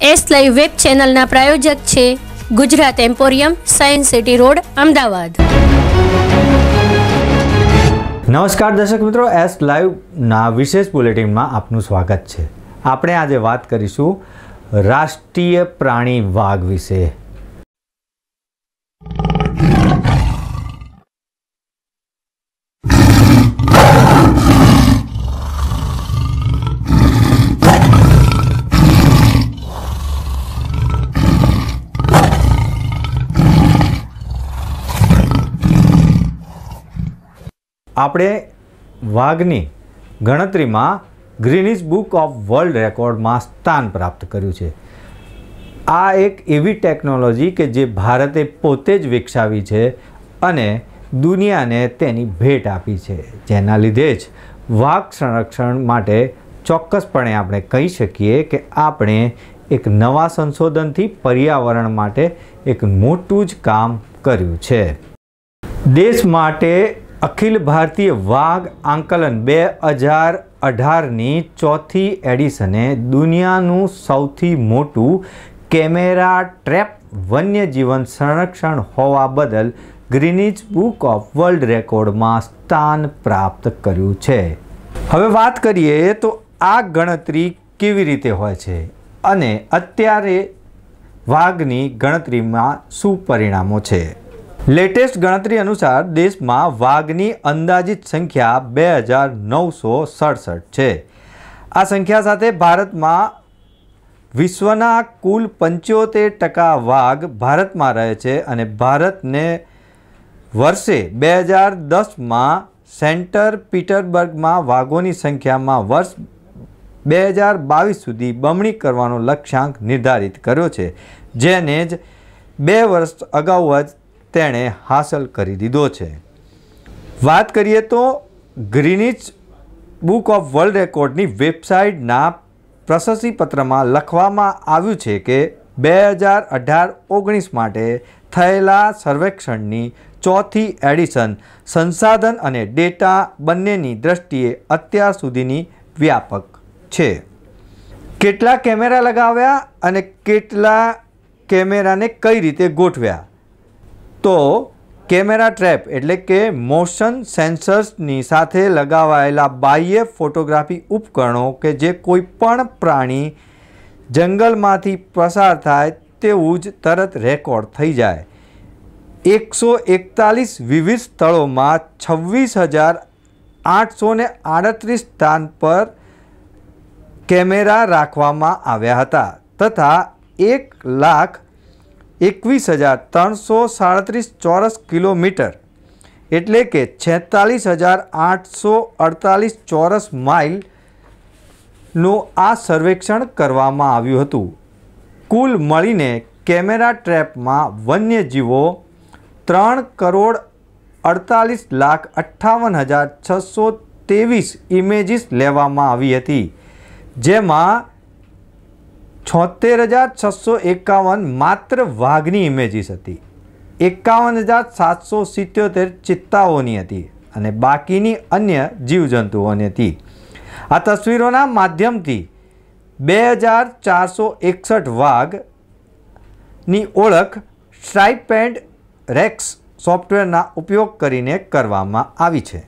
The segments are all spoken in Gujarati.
એસ લાઈવ વેબ ચેનલના પ્રાયોજક છે Gujarat emporium science city road Ahmedabad. નમસ્કાર દર્શક મિત્રો એસ લાઈવના વિશેષ બુલેટિનમાં આપનું સ્વાગત છે. આપણે આજે વાત કરીશું રાષ્ટ્રીય પ્રાણી વાઘ વિશે. આપણે વાઘની ગણતરીમાં ગ્રીનિઝ બુક ઓફ વર્લ્ડ રેકોર્ડમાં સ્થાન પ્રાપ્ત કર્યું છે. આ એક એવી ટેકનોલોજી કે જે ભારતે પોતે જ વિકસાવી છે અને દુનિયાને તેની ભેટ આપી છે. જેના લીધે જ વાઘ સંરક્ષણ માટે ચોક્કસપણે આપણે કહી શકીએ કે આપણે એક નવા સંશોધનથી પર્યાવરણ માટે એક મોટું જ કામ કર્યું છે. દેશ માટે અખિલ ભારતીય વાઘ આંકલન બે હજાર અઢારની ચોથી એડિશને દુનિયાનું સૌથી મોટું કેમેરા ટ્રેપ વન્યજીવન સંરક્ષણ હોવા બદલ ગ્રીનિચ બુક ઓફ વર્લ્ડ રેકોર્ડમાં સ્થાન પ્રાપ્ત કર્યું છે. હવે વાત કરીએ તો આ ગણતરી કેવી રીતે હોય છે અને અત્યારે વાઘની ગણતરીમાં શું પરિણામો છે? લેટેસ્ટ ગણતરી અનુસાર દેશમાં વાઘની અંદાજિત સંખ્યા બે હજાર નવસો સડસઠ છે. આ સંખ્યા સાથે ભારતમાં વિશ્વના કુલ પંચોતેર ટકા વાઘ ભારતમાં રહે છે અને ભારતને વર્ષે બે હજાર દસમાં સેન્ટર પીટરબર્ગમાં વાઘોની સંખ્યામાં વર્ષ બે હજાર બાવીસ સુધી બમણી કરવાનો લક્ષ્યાંક નિર્ધારિત કર્યો છે. જેને જ બે વર્ષ અગાઉ જ તેણે હાંસલ કરી દીધો છે. વાત કરીએ તો ગ્રીનિચ બુક ઓફ વર્લ્ડ રેકોર્ડની વેબસાઇટના પ્રશસ્તિપત્રમાં લખવામાં આવ્યું છે કે બે હજાર અઢાર ઓગણીસ માટે થયેલા સર્વેક્ષણની ચોથી એડિશન સંસાધન અને ડેટા બંનેની દ્રષ્ટિએ અત્યાર સુધીની વ્યાપક છે. કેટલા કેમેરા લગાવ્યા અને કેટલા કેમેરાને કઈ રીતે ગોઠવ્યા? તો કેમેરા ટ્રેપ એટલે કે મોશન સેન્સર્સની સાથે લગાવાયેલા બાહ્ય ફોટોગ્રાફી ઉપકરણો કે જે કોઈપણ પ્રાણી જંગલમાંથી પસાર થાય તેવું જ તરત રેકોર્ડ થઈ જાય. એકસો એકતાલીસ વિવિધ સ્થળોમાં છવ્વીસ હજાર આઠસો ને આડત્રીસ સ્થાન પર કેમેરા રાખવામાં આવ્યા હતા તથા એક લાખ એકવીસ હજાર ત્રણસો સાડત્રીસ ચોરસ કિલોમીટર એટલે કે છેતાલીસ હજાર આઠસો અડતાલીસ ચોરસ માઇલનું આ સર્વેક્ષણ કરવામાં આવ્યું હતું. કુલ મળીને કેમેરા ટ્રેપમાં વન્યજીવો ત્રણ કરોડ અડતાલીસ લાખ અઠ્ઠાવન હજાર છસો ત્રેવીસ ઇમેજીસ લેવામાં આવી હતી. જેમાં છોતેર હજાર છસો એકાવન માત્ર વાઘની ઇમેજીસ હતી. એકાવન હજાર સાતસો સિત્યોતેર ચિત્તાઓની હતી અને બાકીની અન્ય જીવજંતુઓની હતી. આ તસવીરોના માધ્યમથી બે હજાર ચારસો એકસઠ વાઘની ઓળખ સ્ટ્રાઇપેન્ડ રેક્સ સોફ્ટવેરના ઉપયોગ કરીને કરવામાં આવી છે.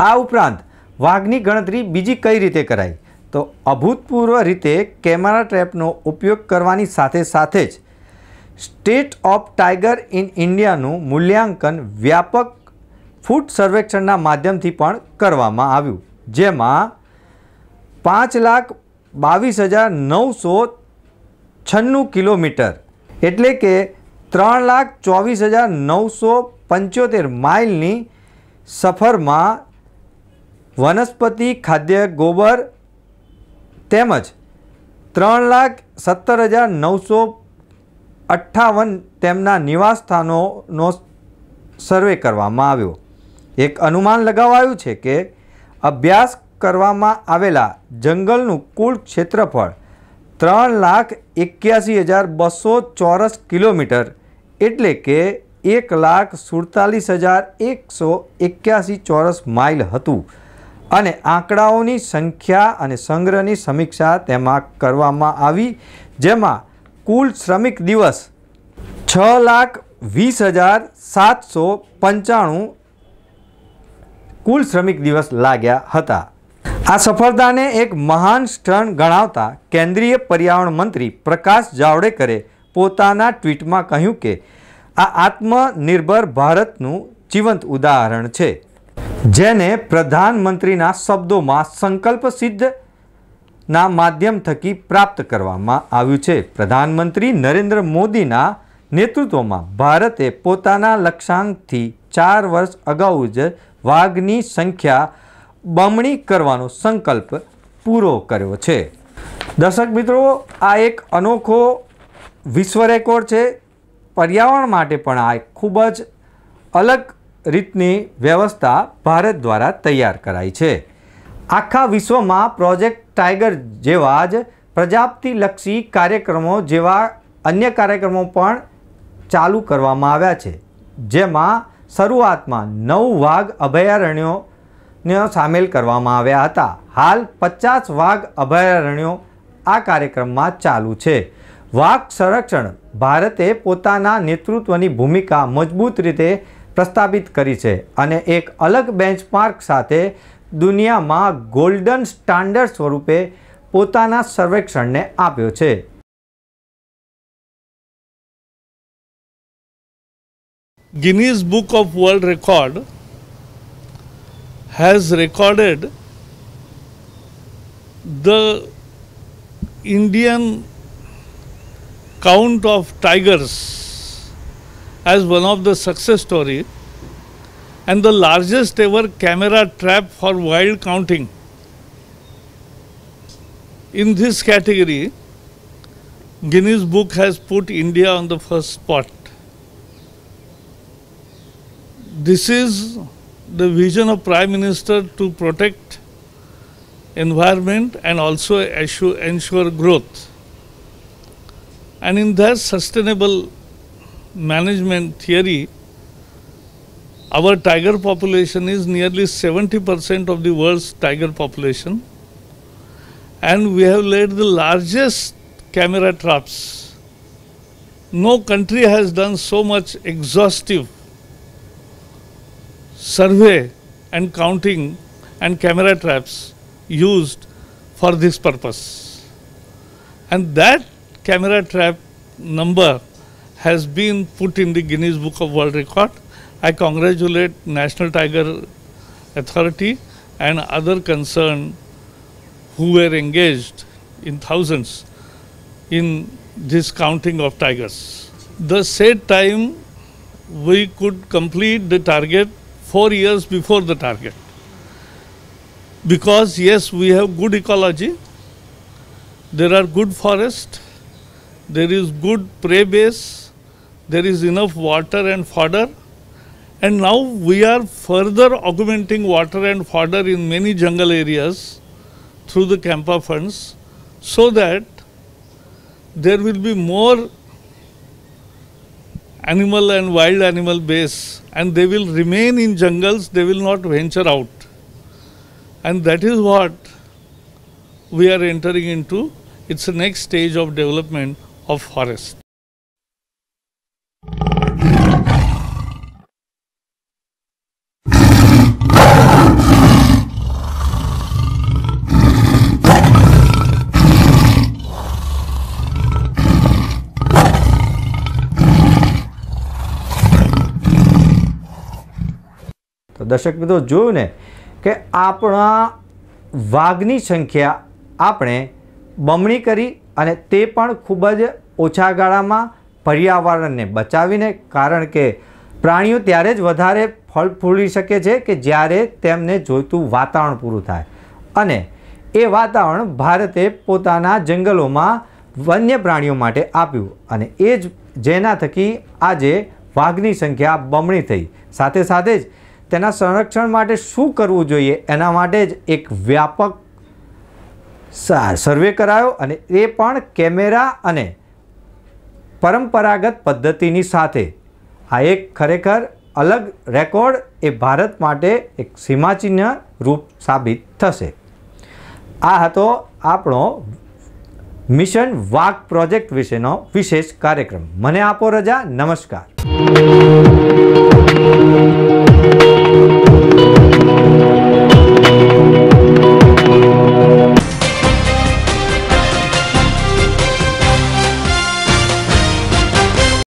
આ ઉપરાંત વાઘની ગણતરી બીજી કઈ રીતે કરાય તો અભૂતપૂર્વ રીતે કેમેરા ટ્રેપનો ઉપયોગ કરવાની સાથે સાથે જ સ્ટેટ ઓફ ટાઈગર ઇન ઇન્ડિયાનું મૂલ્યાંકન વ્યાપક ફૂડ સર્વેક્ષણના માધ્યમથી પણ કરવામાં આવ્યું, જેમાં પાંચ લાખ બાવીસ હજાર નવસો છન્નું કિલોમીટર એટલે કે ત્રણ લાખ ચોવીસ હજાર નવસો પંચોતેર માઇલની સફરમાં વનસ્પતિ, ખાદ્ય, ગોબર તેમજ ત્રણ લાખ સત્તર હજાર નવસો અઠ્ઠાવન તેમના નિવાસસ્થાનોનો સર્વે કરવામાં આવ્યો. એક અનુમાન લગાવાયું છે કે અભ્યાસ કરવામાં આવેલા જંગલનું કુલ ક્ષેત્રફળ ત્રણ લાખ એક્યાસી હજાર બસો ચોરસ કિલોમીટર એટલે કે એક લાખ સુડતાલીસ હજાર એકસો એક્યાસી ચોરસ માઇલ હતું. અને આંકડાઓની સંખ્યા અને સંગ્રહની સમીક્ષા તેમાં કરવામાં આવી, જેમાં કુલ શ્રમિક દિવસ છ લાખ વીસ હજાર સાતસો પંચાણું કુલ શ્રમિક દિવસ લાગ્યા હતા. આ સફળતાને એક મહાન ક્ષણ ગણાવતા કેન્દ્રીય પર્યાવરણ મંત્રી પ્રકાશ જાવડેકરે પોતાના ટ્વીટમાં કહ્યું કે, આ આત્મનિર્ભર ભારતનું જીવંત ઉદાહરણ છે. જેને પ્રધાનમંત્રીના શબ્દોમાં સંકલ્પ સિદ્ધના માધ્યમ થકી પ્રાપ્ત કરવામાં આવ્યું છે. પ્રધાનમંત્રી નરેન્દ્ર મોદીના નેતૃત્વમાં ભારતે પોતાના લક્ષ્યાંકથી ચાર વર્ષ અગાઉ જ વાઘની સંખ્યા બમણી કરવાનો સંકલ્પ પૂરો કર્યો છે. દર્શક મિત્રો, આ એક અનોખો વિશ્વ રેકોર્ડ છે. પર્યાવરણ માટે પણ આ ખૂબ જ અલગ રીતની વ્યવસ્થા ભારત દ્વારા તૈયાર કરાઈ છે. આખા વિશ્વમાં પ્રોજેક્ટ ટાઈગર જેવા જ પ્રજાપતિલક્ષી કાર્યક્રમો જેવા અન્ય કાર્યક્રમો પણ ચાલુ કરવામાં આવ્યા છે, જેમાં શરૂઆતમાં નવ વાઘ અભયારણ્યોને સામેલ કરવામાં આવ્યા હતા. હાલ પચાસ વાઘ અભયારણ્યો આ કાર્યક્રમમાં ચાલુ છે. વાઘ સંરક્ષણ ભારતે પોતાના નેતૃત્વની ભૂમિકા મજબૂત રીતે પ્રસ્થાપિત કરી છે અને એક અલગ બેન્ચમાર્ક સાથે દુનિયામાં ગોલ્ડન સ્ટાન્ડર્ડ સ્વરૂપે પોતાના સર્વેક્ષણને આપ્યો છે Guinness Book of World Record has recorded the Indian count of tigers as one of the success story and the largest ever camera trap for wild counting. In this category, Guinness Book has put India on the first spot. This is the vision of Prime Minister to protect environment and also ensure growth. And in that sustainable management theory, our tiger population is nearly 70% of the world's tiger population. And we have laid the largest camera traps. No country has done so much exhaustive survey and counting and camera traps used for this purpose. And that camera trap number has been put in the Guinness Book of World Record. I congratulate National Tiger Authority and other concerned who were engaged in thousands in this counting of tigers. The said time we could complete the target four years before the target. Because yes, we have good ecology, there are good forest, there is good prey base, there is enough water and fodder, and now we are further augmenting water and fodder in many jungle areas through the Campa funds so that there will be more animal and wild animal base and they will remain in jungles, they will not venture out. And that is what we are entering into. It's the next stage of development of forest. તો દર્શક મિત્રો જોયું ને કે આપણા વાઘની સંખ્યા આપણે બમણી કરી અને તે પણ ખૂબ જ ઓછા ગાળામાં પર્યાવરણને બચાવીને, કારણ કે પ્રાણીઓ ત્યારે જ વધારે ફળ ફૂલી શકે છે કે જ્યારે તેમને જોઈતું વાતાવરણ પૂરું થાય. અને એ વાતાવરણ ભારતે પોતાના જંગલોમાં વન્ય પ્રાણીઓ માટે આપ્યું અને એ જ જેના થકી આજે વાઘની સંખ્યા બમણી થઈ. સાથે સાથે જ તેના સંરક્ષણ માટે શું કરવું જોઈએ એના માટે જ એક વ્યાપક સર્વે કરાયો અને એ પણ કેમેરા અને પરંપરાગત પદ્ધતિની સાથે. આ એક ખરેખર અલગ રેકોર્ડ એ ભારત માટે એક સીમાચિહ્ન રૂપ સાબિત થશે. આ હતો આપણો મિશન વાઘ પ્રોજેક્ટ વિશેનો વિશેષ કાર્યક્રમ. મને આપો રજા. નમસ્કાર.